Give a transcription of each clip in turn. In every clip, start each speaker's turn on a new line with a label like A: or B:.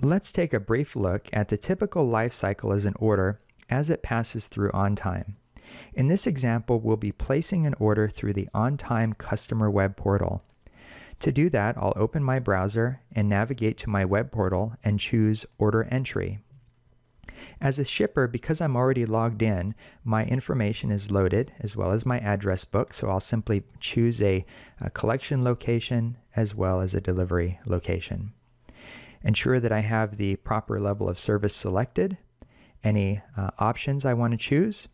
A: Let's take a brief look at the typical life cycle as an order as it passes through OnTime. In this example, we'll be placing an order through the OnTime customer web portal. To do that, I'll open my browser and navigate to my web portal and choose Order Entry. As a shipper, because I'm already logged in, my information is loaded as well as my address book, so I'll simply choose a, a collection location as well as a delivery location. Ensure that I have the proper level of service selected, any uh, options I want to choose,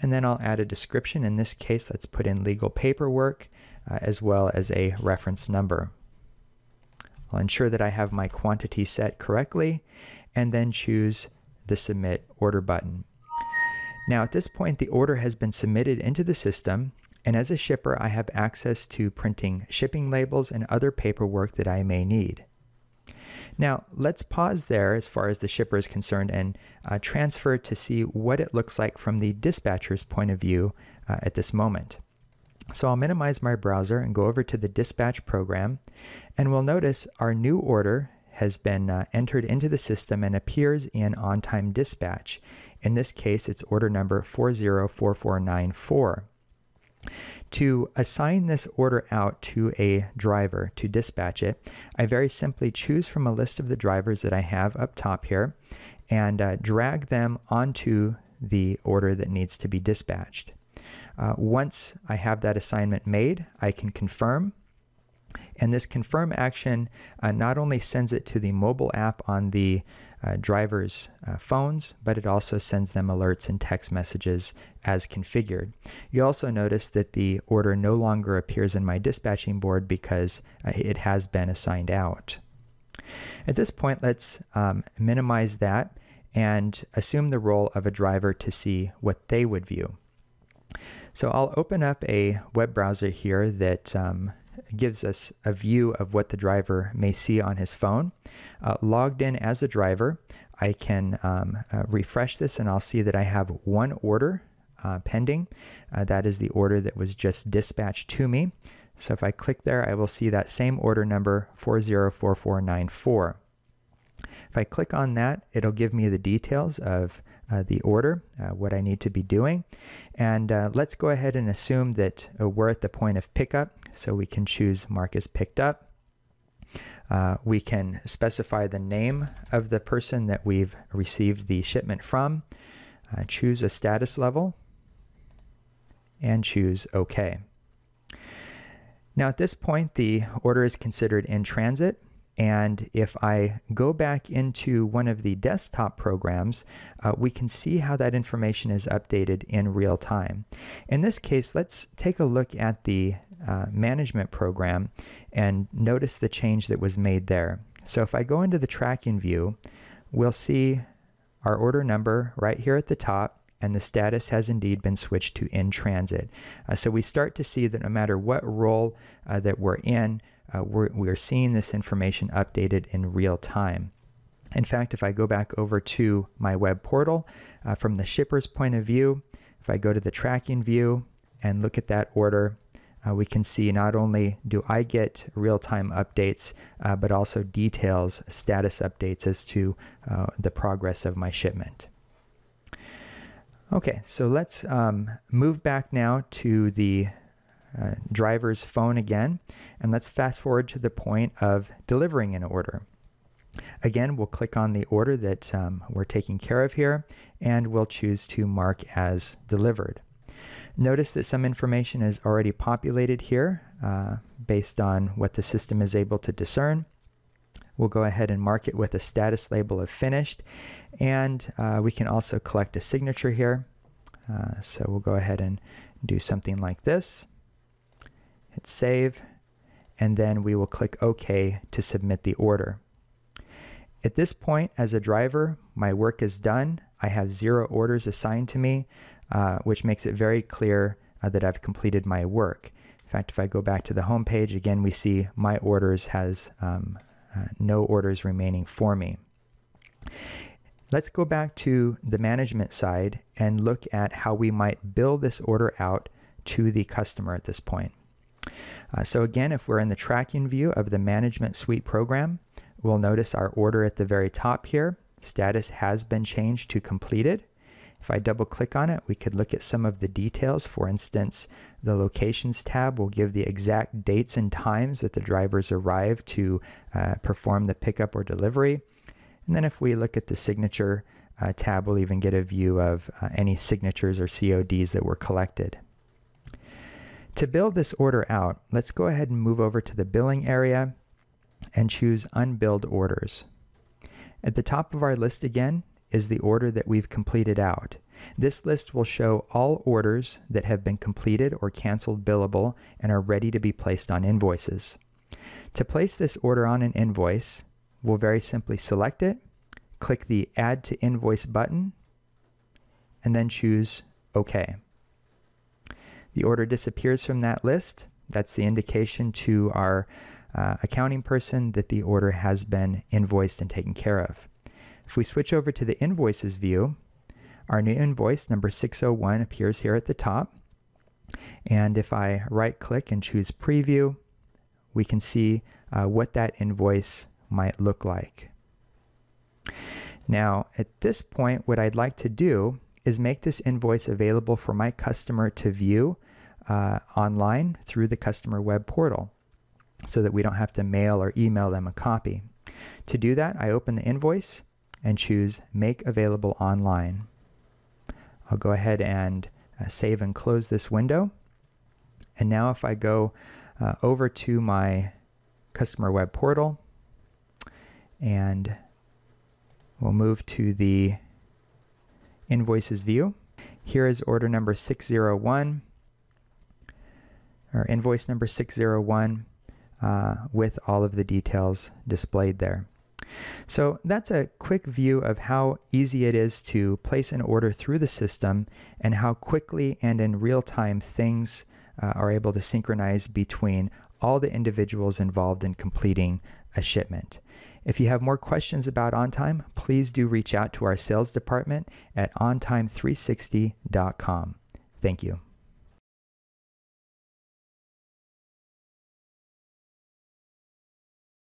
A: and then I'll add a description. In this case, let's put in legal paperwork uh, as well as a reference number. I'll ensure that I have my quantity set correctly and then choose the Submit Order button. Now at this point the order has been submitted into the system and as a shipper I have access to printing shipping labels and other paperwork that I may need. Now let's pause there as far as the shipper is concerned and uh, transfer to see what it looks like from the dispatcher's point of view uh, at this moment. So I'll minimize my browser and go over to the dispatch program and we'll notice our new order has been uh, entered into the system and appears in OnTime Dispatch. In this case, it's order number 404494. To assign this order out to a driver to dispatch it, I very simply choose from a list of the drivers that I have up top here and uh, drag them onto the order that needs to be dispatched. Uh, once I have that assignment made, I can confirm. And this confirm action uh, not only sends it to the mobile app on the uh, driver's uh, phones, but it also sends them alerts and text messages as configured. You also notice that the order no longer appears in my dispatching board because uh, it has been assigned out. At this point, let's um, minimize that and assume the role of a driver to see what they would view. So I'll open up a web browser here that um, gives us a view of what the driver may see on his phone. Uh, logged in as a driver, I can um, uh, refresh this and I'll see that I have one order uh, pending. Uh, that is the order that was just dispatched to me. So if I click there, I will see that same order number 404494. If I click on that, it'll give me the details of uh, the order, uh, what I need to be doing. And uh, let's go ahead and assume that uh, we're at the point of pickup, so we can choose mark as picked up. Uh, we can specify the name of the person that we've received the shipment from, uh, choose a status level, and choose OK. Now at this point, the order is considered in transit. And if I go back into one of the desktop programs, uh, we can see how that information is updated in real time. In this case, let's take a look at the uh, management program and notice the change that was made there. So if I go into the tracking view, we'll see our order number right here at the top and the status has indeed been switched to in transit. Uh, so we start to see that no matter what role uh, that we're in, uh, we're, we're seeing this information updated in real time. In fact, if I go back over to my web portal, uh, from the shipper's point of view, if I go to the tracking view and look at that order, uh, we can see not only do I get real-time updates, uh, but also details, status updates as to uh, the progress of my shipment. Okay, so let's um, move back now to the uh, driver's phone again. And let's fast forward to the point of delivering an order. Again, we'll click on the order that um, we're taking care of here, and we'll choose to mark as delivered. Notice that some information is already populated here uh, based on what the system is able to discern. We'll go ahead and mark it with a status label of finished, and uh, we can also collect a signature here. Uh, so we'll go ahead and do something like this hit save, and then we will click OK to submit the order. At this point, as a driver, my work is done. I have zero orders assigned to me, uh, which makes it very clear uh, that I've completed my work. In fact, if I go back to the home page, again, we see my orders has um, uh, no orders remaining for me. Let's go back to the management side and look at how we might bill this order out to the customer at this point. Uh, so again, if we're in the tracking view of the Management Suite program, we'll notice our order at the very top here. Status has been changed to completed. If I double click on it, we could look at some of the details. For instance, the locations tab will give the exact dates and times that the drivers arrive to uh, perform the pickup or delivery. And then if we look at the signature uh, tab, we'll even get a view of uh, any signatures or CODs that were collected. To build this order out, let's go ahead and move over to the billing area and choose unbilled orders. At the top of our list again is the order that we've completed out. This list will show all orders that have been completed or canceled billable and are ready to be placed on invoices. To place this order on an invoice, we'll very simply select it, click the Add to Invoice button, and then choose OK. The order disappears from that list. That's the indication to our uh, accounting person that the order has been invoiced and taken care of. If we switch over to the invoices view, our new invoice number 601 appears here at the top. And if I right click and choose preview, we can see uh, what that invoice might look like. Now, at this point, what I'd like to do is make this invoice available for my customer to view uh, online through the customer web portal so that we don't have to mail or email them a copy. To do that, I open the invoice and choose Make Available Online. I'll go ahead and uh, save and close this window. And now if I go uh, over to my customer web portal and we'll move to the invoices view. Here is order number 601 or invoice number 601 uh, with all of the details displayed there. So that's a quick view of how easy it is to place an order through the system and how quickly and in real time things uh, are able to synchronize between all the individuals involved in completing a shipment. If you have more questions about OnTime, please do reach out to our sales department at ontime360.com. Thank you.